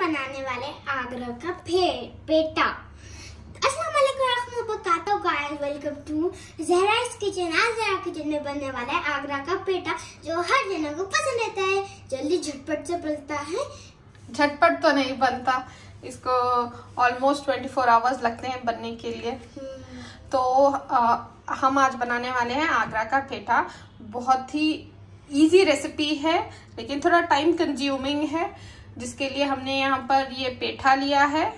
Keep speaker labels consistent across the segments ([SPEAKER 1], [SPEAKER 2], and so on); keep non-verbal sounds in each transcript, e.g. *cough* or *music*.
[SPEAKER 1] बनाने वाले आगरा का पेटा अस्सलाम वालेकुम guys welcome to Zahra's kitchen आज जहरा किचन में बनने वाला है आगरा का पेटा जो हर जनों को पसंद रहता है। जल्दी झटपट से बनता है।
[SPEAKER 2] झटपट तो नहीं बनता। इसको ऑलमोस्ट ट्वेंटी फोर आवर्स लगते हैं बनने के लिए। तो आ, हम आज बनाने वाले हैं आगरा का पेठा बहुत ही इजी रेसिपी है लेकिन थोड़ा टाइम कंज्यूमिंग है। जिसके लिए हमने यहाँ पर ये पेठा लिया है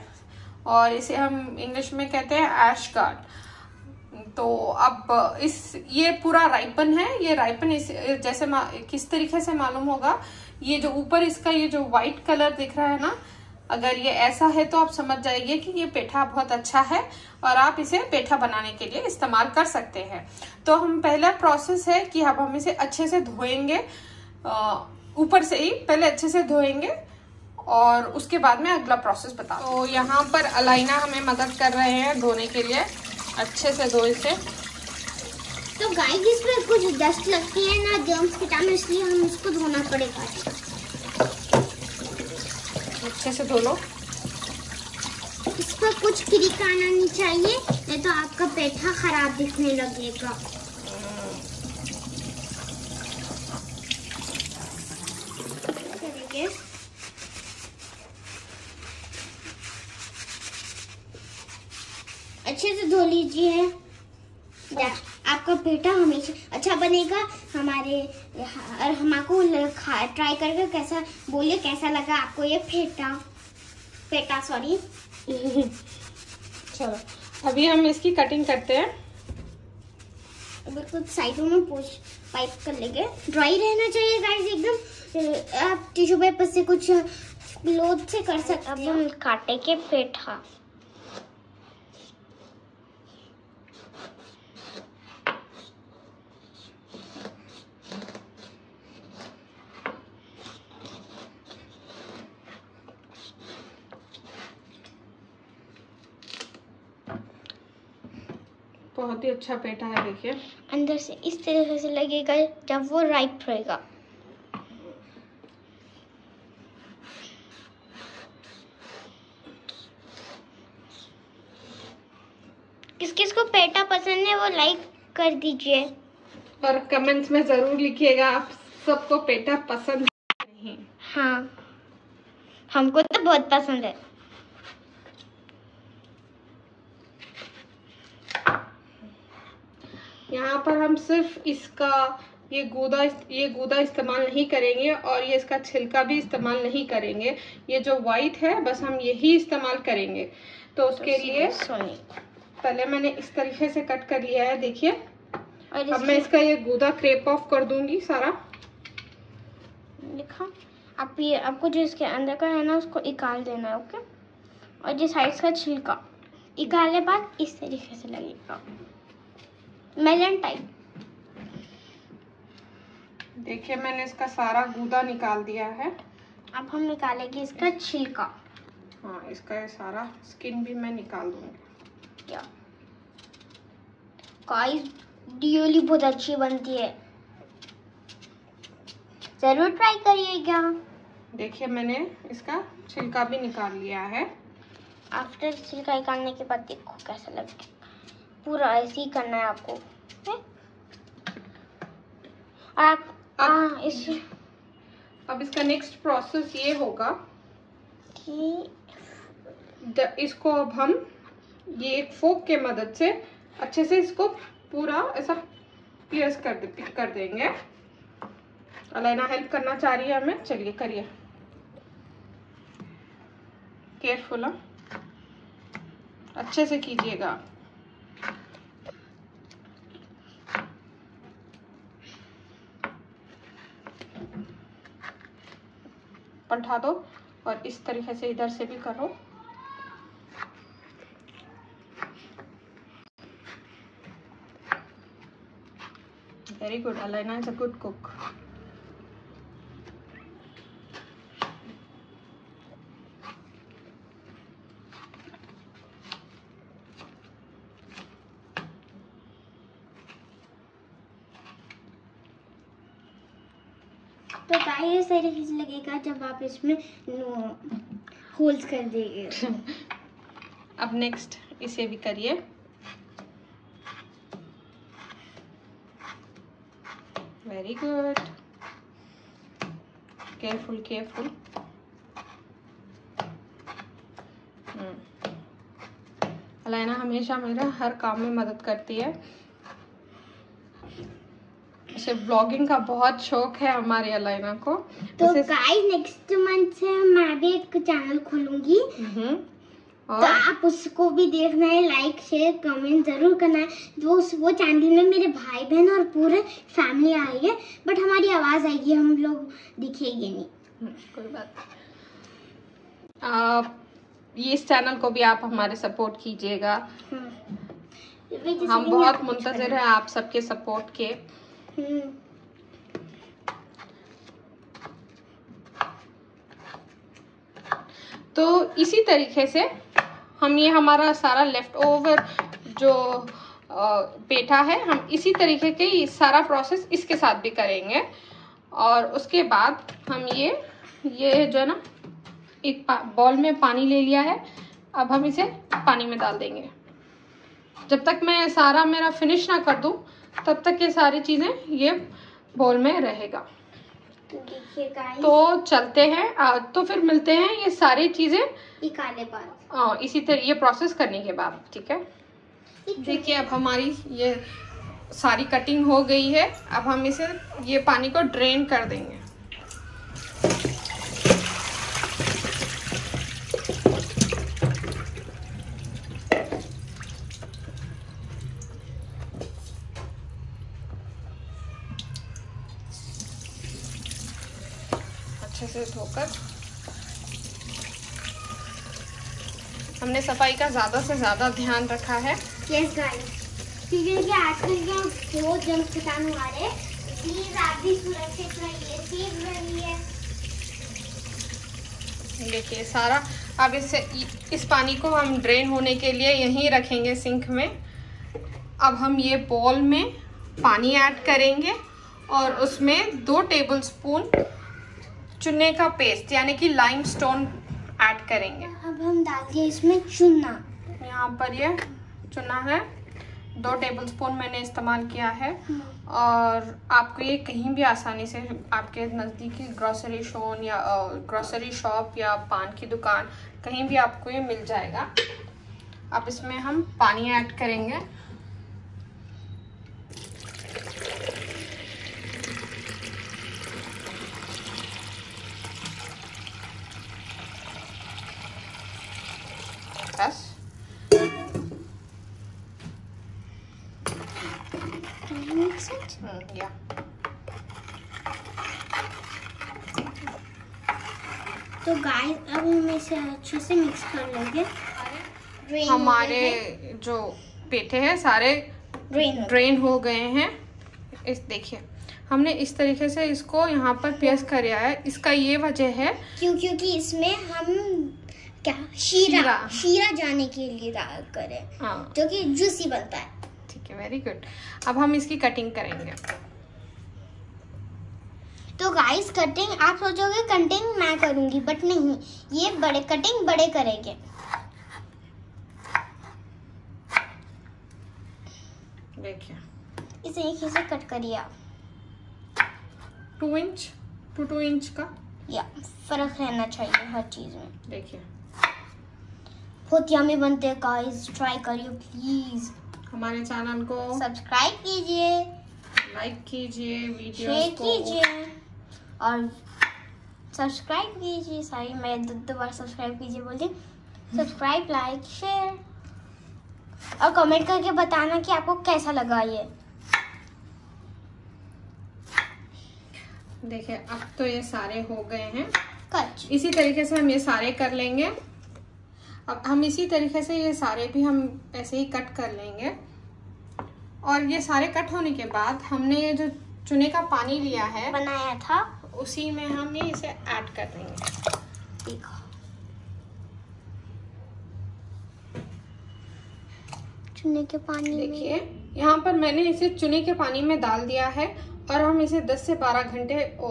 [SPEAKER 2] और इसे हम इंग्लिश में कहते हैं एश गार्ड। तो अब इस, ये पूरा राइपन है, ये राइपन इस, जैसे किस तरीके से मालूम होगा? ये जो ऊपर इसका ये जो व्हाइट कलर दिख रहा है ना, अगर ये ऐसा है तो आप समझ जाइए कि ये पेठा बहुत अच्छा है और आप इसे पेठा बनाने के लिए इस्तेमाल कर सकते हैं। तो हम पहला प्रोसेस है कि अब हम इसे अच्छे से धोएँगे ऊपर से ही, पहले अच्छे से धोएँगे और उसके बाद में अगला प्रोसेस बता तो यहाँ पर अलाइना हमें मदद कर रहे हैं धोने के लिए। अच्छे से धो इसे।
[SPEAKER 1] तो गाय इसमें कुछ डस्ट लगती है ना जर्म्स कीटाणु इसलिए हम इसको धोना पड़ेगा।
[SPEAKER 2] अच्छे से धो लो।
[SPEAKER 1] इस पर कुछ क्रिक आना नहीं चाहिए नहीं तो आपका पेठा खराब दिखने लगेगा अच्छे से धो लीजिए आपका पेटा हमेशा अच्छा बनेगा। हमारे और हमको ट्राई करके कैसा बोलिए कैसा लगा आपको ये पेटा पेटा सॉरी
[SPEAKER 2] चलो अभी हम इसकी कटिंग करते हैं।
[SPEAKER 1] बिल्कुल साइडों में पोच पाइप कर लेंगे। ड्राई रहना चाहिए गाइस एकदम। आप टिश्यू पेपर से कुछ क्लोथ से कर सकते हैं। अब हम काटे के पेठा
[SPEAKER 2] बहुत ही अच्छा पेठा है देखिए।
[SPEAKER 1] अंदर से इस तरह से लगेगा जब वो राइप रहेगा। किस किस को पेटा पसंद है वो लाइक कर दीजिए।
[SPEAKER 2] और कमेंट्स में ज़रूर लिखिएगा आप सबको पेटा पसंद नहीं।
[SPEAKER 1] हाँ हमको तो बहुत पसंद है।
[SPEAKER 2] यहाँ पर हम सिर्फ़ इसका ये गूदा ये गूदा इस्तेमाल नहीं करेंगे और ये इसका छिलका भी इस्तेमाल नहीं करेंगे। ये जो वाइट है बस हम यही इस्तेमाल करेंगे। तो उसके तो लिए पहले मैंने इस तरीके से कट कर लिया है देखिए। अब मैं इसका ये गूदा क्रेप ऑफ़ कर दूँगी सारा।
[SPEAKER 1] लिखा आप ये आपको जो इसके अंदर का है ना उसको निकाल देना है ओके और जो साइड का छिलका निकालने बाद इस तरीके से लगेगा। मेलन टाइप
[SPEAKER 2] देखिए मैंने इसका सारा गूदा निकाल दिया है।
[SPEAKER 1] अब हम निकालेंगे इसका छिलका।
[SPEAKER 2] हाँ इसका ये सारा स्किन भी मैं निकाल दूँगी।
[SPEAKER 1] क्या गाइस डियोली बहुत अच्छी बनती है। ज़रूर ट्राई करिएगा।
[SPEAKER 2] देखिए मैंने इसका छिलका भी निकाल लिया है।
[SPEAKER 1] आफ्टर छिलका निकालने के बाद देखो कैसा लगेगा पूरा ऐसे ही करना है आपको आप
[SPEAKER 2] अब, इस अब इसका नेक्स्ट प्रोसेस ये होगा
[SPEAKER 1] कि
[SPEAKER 2] इसको अब हम ये एक फोक के मदद से अच्छे से इसको पूरा ऐसा प्लेस कर दे कर देंगे। अलाइना हेल्प करना चाह रही है हमें। चलिए करिए। केयरफुल अच्छे से कीजिएगा। पलटा दो और इस तरीके से इधर से भी करो। Very good Alaina is a good cook
[SPEAKER 1] तो गाइस से जब आप इसमें होल्ड कर देंगे *laughs*
[SPEAKER 2] अब नेक्स्ट इसे भी करिए। Very good careful careful Alaina हमेशा मेरा हर काम में मदद करती है। उसे ब्लॉगिंग का बहुत शौक है हमारी अलाइना को।
[SPEAKER 1] तो गाइस नेक्स्ट मंथ से मैं भी एक चैनल खोलूँगी।
[SPEAKER 2] हम्म,
[SPEAKER 1] तो आप उसको भी देखना है लाइक शेयर कमेंट ज़रूर करना है। वो वो चैनल में मेरे भाई बहन और पूरे फैमिली आएगी बट हमारी आवाज़ आएगी हम लोग दिखेंगे नहीं।
[SPEAKER 2] हम्म, कोई बात। आप ये इस चैनल को भी आप हमारे सपोर्ट कीजिएगा।
[SPEAKER 1] हम्म।
[SPEAKER 2] हम बहुत मुंतजर हैं आप सबके सपोर्ट के। तो इसी तरीके से हम ये हमारा सारा लेफ़्ट ओवर जो पेठा है, हम इसी तरीके के ये सारा प्रोसेस इसके साथ भी करेंगे। और उसके बाद हम ये ये जो है ना, एक बॉल में पानी ले लिया है। अब हम इसे पानी में डाल देंगे। जब तक मैं सारा मेरा फिनिश ना कर दूँ तब तक ये सारी चीज़ें ये बॉल में रहेगा।
[SPEAKER 1] तो
[SPEAKER 2] तो चलते हैं आ, तो फिर मिलते हैं ये सारी चीज़ें।
[SPEAKER 1] बाद।
[SPEAKER 2] इसी तरह ये प्रोसेस करने के बाद ठीक है? देखिए अब हमारी ये सारी कटिंग हो गई है। अब हम इसे ये पानी को ड्रेन कर देंगे अच्छे से धोकर हमने सफ़ाई का ज़्यादा से ज़्यादा ध्यान रखा है।
[SPEAKER 1] यस गाइस क्योंकि देखिए आजकल क्या बहुत जंग कीटाणु आ रहे प्लीज़ आप भी सुरक्षित रहिए सेफ़ रहिए
[SPEAKER 2] देखिए सारा अब इसे इस पानी को हम ड्रेन होने के लिए यहीं रखेंगे सिंक में। अब हम ये बॉल में पानी ऐड करेंगे और उसमें दो टेबलस्पून चुने का पेस्ट यानी कि लाइम स्टोन ऐड करेंगे।
[SPEAKER 1] अब हम डाल दिए इसमें चूना
[SPEAKER 2] यहाँ पर ये चुना है। दो टेबलस्पून मैंने इस्तेमाल किया है। और आपको ये कहीं भी आसानी से आपके नज़दीकी ग्रॉसरी शोन या ग्रॉसरी शॉप या पान की दुकान कहीं भी आपको ये मिल जाएगा। अब इसमें हम पानी ऐड करेंगे बस
[SPEAKER 1] Makes sense?
[SPEAKER 2] हम्म, या
[SPEAKER 1] तो गाइस अब हम इसे अच्छे से मिक्स कर लेंगे Drain हो
[SPEAKER 2] हमारे जो पेठे हैं सारे ड्रेन हो गए। हैं इस देखिए हमने इस तरीके से इसको यहाँ पर प्रेस कराया है। इसका ये वजह है
[SPEAKER 1] क्यों? क्योंकि इसमें हम क्या शीरा
[SPEAKER 2] शीरा।
[SPEAKER 1] शीरा जाने के लिए डाल करें
[SPEAKER 2] हाँ।
[SPEAKER 1] जो कि जूसी बनता है।
[SPEAKER 2] ठीक है वेरी गुड अब हम इसकी कटिंग करेंगे।
[SPEAKER 1] तो गाइस कटिंग आप सोचोगे कटिंग मैं करूँगी बट नहीं। ये बड़े कटिंग बड़े करेंगे।
[SPEAKER 2] देखिए।
[SPEAKER 1] इसे एक हिस्से कट करिए आप।
[SPEAKER 2] Two inch? Two two inch का?
[SPEAKER 1] या फ़र्क रहना चाहिए हर चीज़ में।
[SPEAKER 2] देखिए।
[SPEAKER 1] बहुत यमी बनते हैं गाइस ट्राई करिए प्लीज़
[SPEAKER 2] हमारे चैनल को
[SPEAKER 1] सब्सक्राइब कीजिए।
[SPEAKER 2] लाइक कीजिए वीडियो
[SPEAKER 1] शेयर कीजिए। और सब्सक्राइब कीजिए सॉरी मैं दो दो बार सब्सक्राइब कीजिए बोली। सब्सक्राइब लाइक शेयर और कमेंट करके बताना कि आपको कैसा लगा ये।
[SPEAKER 2] देखिए अब तो ये सारे हो गए हैं।
[SPEAKER 1] कच
[SPEAKER 2] इसी तरीके से हम ये सारे कर लेंगे। अब हम इसी तरीके से ये सारे भी हम ऐसे ही कट कर लेंगे। और ये सारे कट होने के बाद हमने ये जो चुने का पानी लिया है
[SPEAKER 1] बनाया था।
[SPEAKER 2] उसी में हम ये इसे ऐड कर देंगे।
[SPEAKER 1] देखो चुने के पानी
[SPEAKER 2] देखिए यहाँ पर मैंने इसे चुने के पानी में डाल दिया है और हम इसे 10 से 12 घंटे ओ,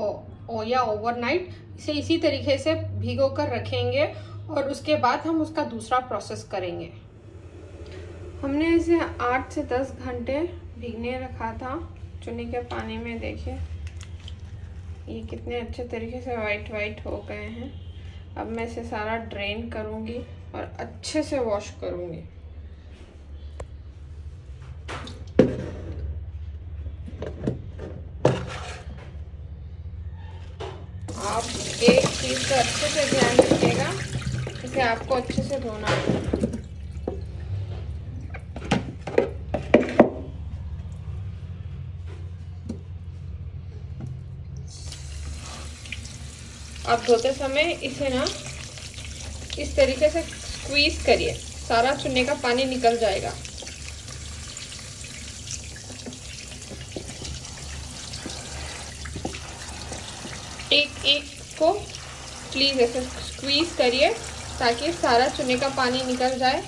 [SPEAKER 2] ओ या ओवरनाइट इसे इसी तरीके से भिगो कर रखेंगे और उसके बाद हम उसका दूसरा प्रोसेस करेंगे। हमने इसे आठ से दस घंटे भीगने रखा था चुनी के पानी में देखिए। ये कितने अच्छे तरीके से वाइट वाइट हो गए हैं। अब मैं इसे सारा ड्रेन करूँगी और अच्छे से वॉश करूँगी आप एक चीज़ का अच्छे से ध्यान रखिएगा, इसे आपको अच्छे से धोना है। आप धोते समय इसे ना इस तरीके से स्क्वीज करिए, सारा चुन्ने का पानी निकल जाएगा। एक एक को प्लीज़ ऐसे स्क्वीज करिए ताकि सारा चुने का पानी निकल जाए।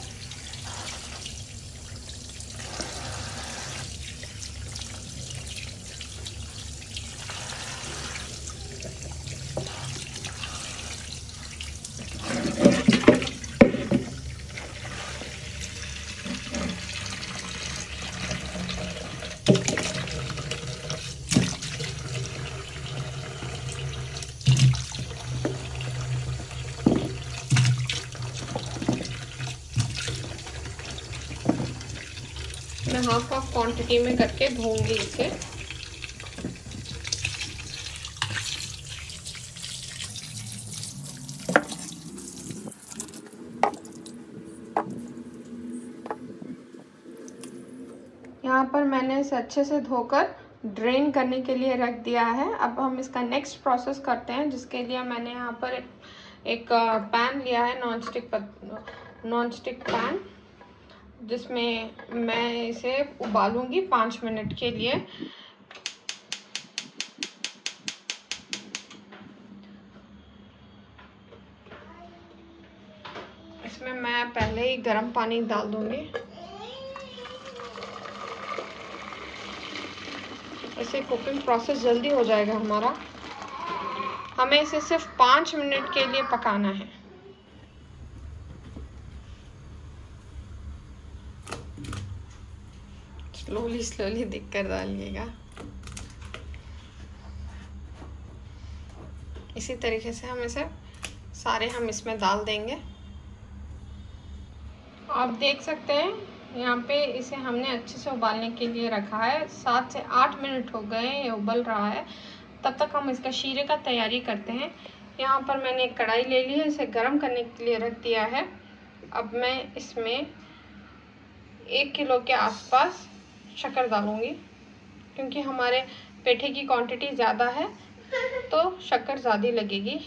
[SPEAKER 2] हाफ़ हाफ़ क्वांटिटी में करके धोंगी इसे। यहाँ पर मैंने इसे अच्छे से धोकर ड्रेन करने के लिए रख दिया है। अब हम इसका नेक्स्ट प्रोसेस करते हैं, जिसके लिए मैंने यहाँ पर एक पैन लिया है non stick non stick pan जिसमें मैं इसे उबालूँगी पाँच मिनट के लिए। इसमें मैं पहले ही गर्म पानी डाल दूँगी। इससे कुकिंग प्रोसेस जल्दी हो जाएगा हमारा। हमें इसे सिर्फ़ पाँच मिनट के लिए पकाना है। स्लोली स्लोली दिख कर डालिएगा। इसी तरीके से हम इसे सारे हम इसमें डाल देंगे। आप देख सकते हैं, यहाँ पे इसे हमने अच्छे से उबालने के लिए रखा है। सात से आठ मिनट हो गए ये उबल रहा है। तब तक हम इसका शीरे का तैयारी करते हैं। यहाँ पर मैंने एक कढ़ाई ले ली है, इसे गर्म करने के लिए रख दिया है। अब मैं इसमें एक किलो के आसपास शक्कर डालूँगी, क्योंकि हमारे पेठे की क्वांटिटी ज़्यादा है तो शक्कर ज़्यादा लगेगी।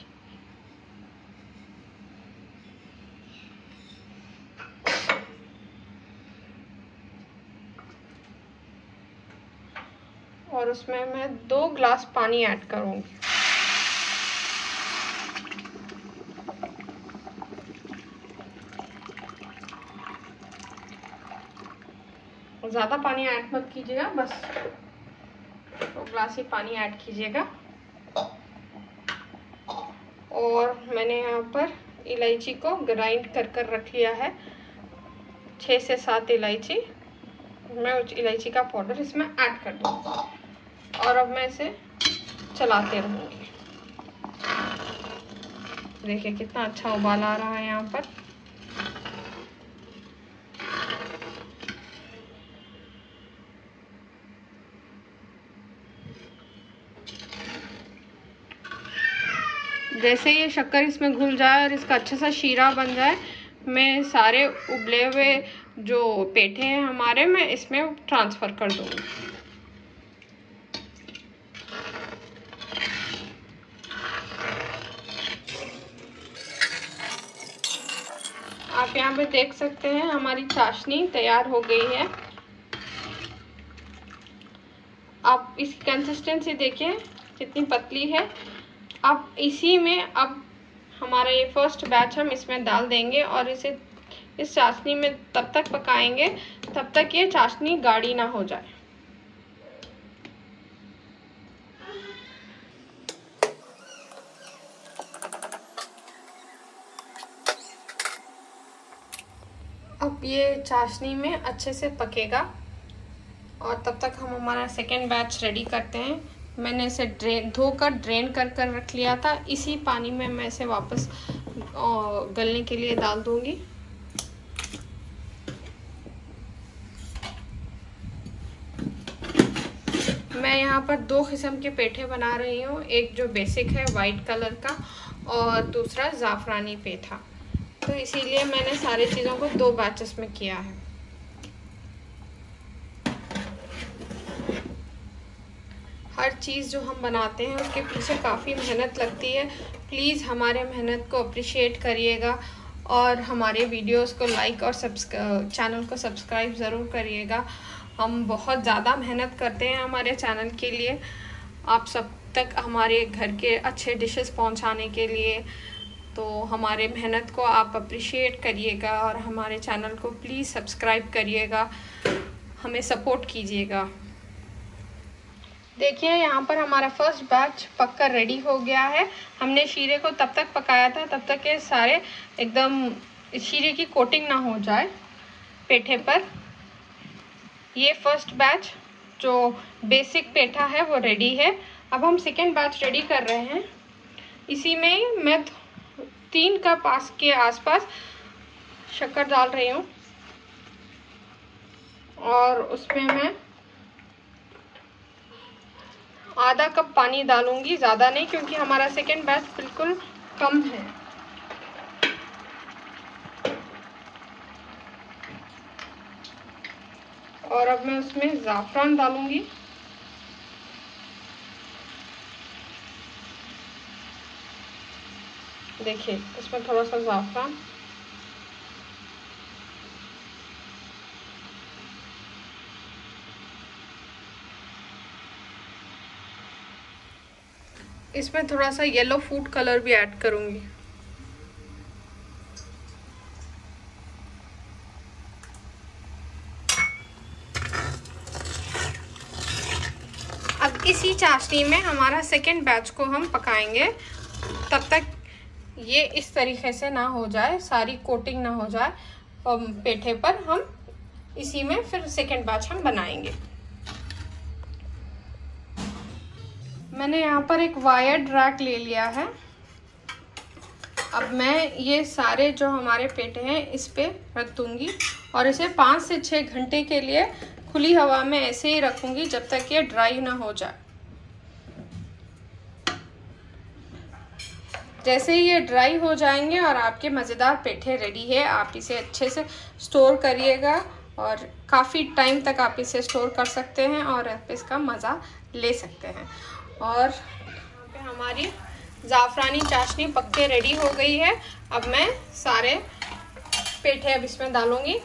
[SPEAKER 2] और उसमें मैं दो ग्लास पानी ऐड करूँगी। ज़्यादा पानी ऐड मत कीजिएगा, बस दो ग्लास ही पानी ऐड कीजिएगा। और मैंने यहाँ पर इलायची को ग्राइंड कर कर रख लिया है छः से सात इलायची। मैं उस इलायची का पाउडर इसमें ऐड कर दूँगी। और अब मैं इसे चलाते रहूँगी। देखिए कितना अच्छा उबाल आ रहा है यहाँ पर। जैसे ये शक्कर इसमें घुल जाए और इसका अच्छा सा शीरा बन जाए, मैं सारे उबले हुए जो पेठे हैं हमारे, मैं इसमें ट्रांसफ़र कर दूँगी। आप यहाँ पे देख सकते हैं, हमारी चाशनी तैयार हो गई है। आप इसकी कंसिस्टेंसी देखिए, कितनी पतली है। अब इसी में अब हमारा ये फ़र्स्ट बैच हम इसमें डाल देंगे और इसे, इस चाशनी में तब तक पकाएँगे, तब तक ये चाशनी गाढ़ी ना हो जाए। अब ये चाशनी में अच्छे से पकेगा और तब तक हम हमारा सेकेंड बैच रेडी करते हैं। मैंने इसे ड्रेन धोकर ड्रेन कर कर रख लिया था। इसी पानी में मैं इसे वापस गलने के लिए डाल दूँगी। मैं यहाँ पर दो किस्म के पेठे बना रही हूँ। एक जो बेसिक है वाइट कलर का, और दूसरा ज़ाफ़रानी पेठा। तो इसीलिए मैंने सारी चीज़ों को दो बैचेस में किया है। हर चीज़ जो हम बनाते हैं, उसके पीछे काफ़ी मेहनत लगती है। प्लीज़ हमारे मेहनत को अप्रिशिएट करिएगा और हमारे वीडियोस को लाइक और सब्सक्राइब चैनल को सब्सक्राइब ज़रूर करिएगा। हम बहुत ज़्यादा मेहनत करते हैं हमारे चैनल के लिए। आप सब तक हमारे घर के अच्छे डिशेस पहुँचाने के लिए। तो हमारे मेहनत को आप अप्रिशिएट करिएगा और हमारे चैनल को प्लीज़ सब्सक्राइब करिएगा। हमें सपोर्ट कीजिएगा। देखिए, यहाँ पर हमारा फ़र्स्ट बैच पककर रेडी हो गया है। हमने शीरे को तब तक पकाया था, तब तक ये सारे एकदम शीरे की कोटिंग ना हो जाए पेठे पर। ये फ़र्स्ट बैच जो बेसिक पेठा है, वो रेडी है। अब हम सेकेंड बैच रेडी कर रहे हैं। इसी में मैं तीन कप आस के आसपास शक्कर डाल रही हूँ। और उसमें मैं आधा कप पानी डालूँगी, ज़्यादा नहीं, क्योंकि हमारा सेकेंड बैच बिल्कुल कम है। और अब मैं उसमें ज़ाफ़रान डालूँगी। देखिए इसमें थोड़ा सा ज़ाफ़रान इसमें थोड़ा सा येलो फ़ूड कलर भी ऐड करूँगी। अब इसी चाशनी में हमारा सेकेंड बैच को हम पकाएँगे। तब तक ये इस तरीके से ना हो जाए, सारी कोटिंग ना हो जाए पेठे पर हम इसी में फिर सेकेंड बैच हम बनाएँगे। मैंने यहाँ पर एक वायर्ड रैक ले लिया है। अब मैं ये सारे जो हमारे पेटे हैं, इस पे रख दूँगी और इसे पाँच से छः घंटे के लिए खुली हवा में ऐसे ही रखूँगी जब तक ये ड्राई ना हो जाए। जैसे ही ये ड्राई हो जाएँगे और आपके मज़ेदार पेठे रेडी है, आप इसे अच्छे से स्टोर करिएगा और काफ़ी टाइम तक आप इसे स्टोर कर सकते हैं और आप इसका मज़ा ले सकते हैं। और हमारी ज़ाफ़रानी चाशनी पक्के रेडी हो गई है। अब मैं सारे पेठे अब इसमें डालूँगी।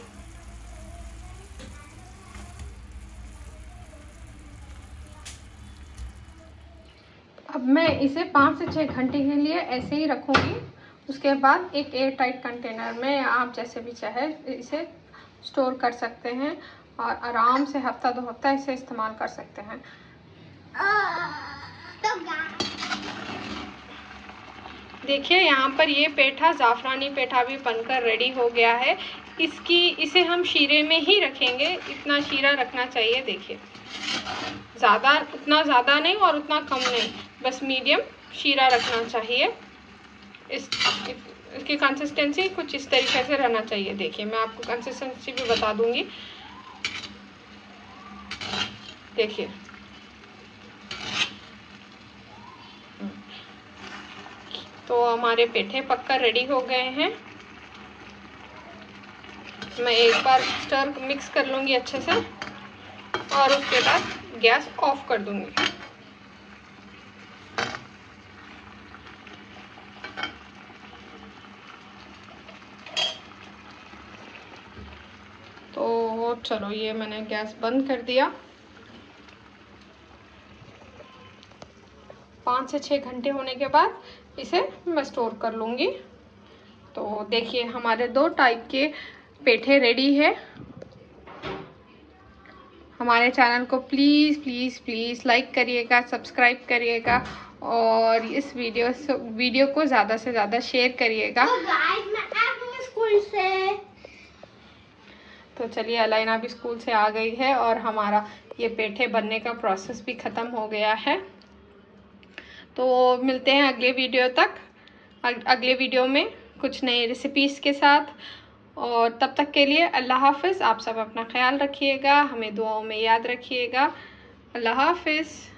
[SPEAKER 2] अब मैं इसे पाँच से छः घंटे के लिए ऐसे ही रखूँगी। उसके बाद एक एयर टाइट कंटेनर में आप जैसे भी चाहे इसे स्टोर कर सकते हैं और आराम से हफ़्ता दो हफ़्ता इसे इस्तेमाल कर सकते हैं। देखिए, यहाँ पर ये पेठा ज़ाफ़रानी पेठा भी बनकर रेडी हो गया है। इसकी, इसे हम शीरे में ही रखेंगे। इतना शीरा रखना चाहिए, देखिए। ज़्यादा, उतना ज़्यादा नहीं और उतना कम नहीं। बस मीडियम शीरा रखना चाहिए। इस, इसकी कंसिस्टेंसी कुछ इस तरीके से रहना चाहिए। देखिए, मैं आपको कंसिस्टेंसी भी बता दूँगी। देखिए। तो हमारे पेठे पक्का रेडी हो गए हैं। मैं एक बार स्टर मिक्स कर लूँगी अच्छे से और उसके बाद गैस ऑफ़ कर दूँगी। तो चलो ये मैंने गैस बंद कर दिया। पाँच से छः घंटे होने के बाद इसे मैं स्टोर कर लूँगी। तो देखिए हमारे दो टाइप के पेठे रेडी है। हमारे चैनल को प्लीज़ प्लीज़ प्लीज़ लाइक करिएगा सब्सक्राइब करिएगा और इस वीडियो वीडियो को ज़्यादा से ज़्यादा शेयर करिएगा।
[SPEAKER 1] तो गाइस मैं आ स्कूल से
[SPEAKER 2] तो चलिए अलाइना भी स्कूल से आ गई है और हमारा ये पेठे बनने का प्रोसेस भी ख़त्म हो गया है। तो मिलते हैं अगले वीडियो तक। अगले वीडियो में कुछ नए रेसिपीज़ के साथ। और तब तक के लिए अल्लाह हाफिज़। आप सब अपना ख्याल रखिएगा, हमें दुआओं में याद रखिएगा। अल्लाह हाफिज़।